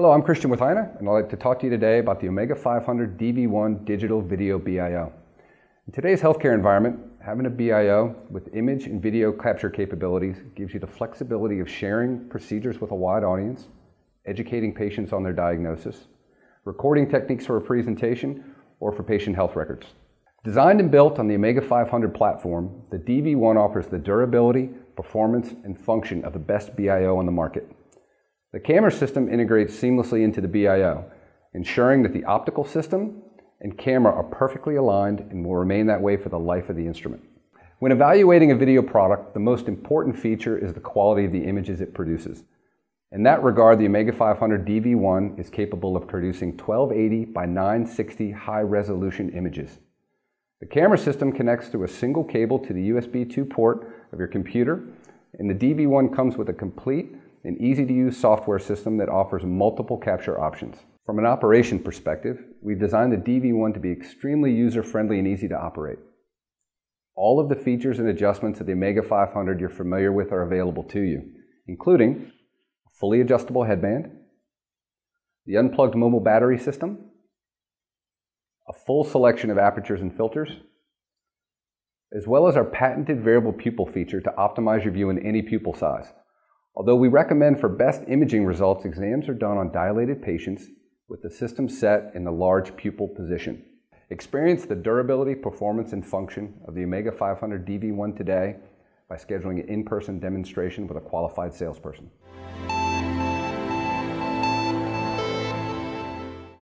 Hello, I'm Christian with Heine, and I'd like to talk to you today about the Omega 500 DV1 Digital Video BIO. In today's healthcare environment, having a BIO with image and video capture capabilities gives you the flexibility of sharing procedures with a wide audience, educating patients on their diagnosis, recording techniques for a presentation, or for patient health records. Designed and built on the Omega 500 platform, the DV1 offers the durability, performance, and function of the best BIO on the market. The camera system integrates seamlessly into the BIO, ensuring that the optical system and camera are perfectly aligned and will remain that way for the life of the instrument. When evaluating a video product, the most important feature is the quality of the images it produces. In that regard, the Omega 500 DV1 is capable of producing 1280 by 960 high resolution images. The camera system connects through a single cable to the USB 2 port of your computer, and the DV1 comes with a complete an easy to use software system that offers multiple capture options. From an operation perspective, we've designed the DV1 to be extremely user friendly and easy to operate. All of the features and adjustments of the Omega 500 you're familiar with are available to you, including a fully adjustable headband, the unplugged mobile battery system, a full selection of apertures and filters, as well as our patented variable pupil feature to optimize your view in any pupil size. Although we recommend for best imaging results, exams are done on dilated patients with the system set in the large pupil position. Experience the durability, performance, and function of the Omega 500 DV1 today by scheduling an in-person demonstration with a qualified salesperson.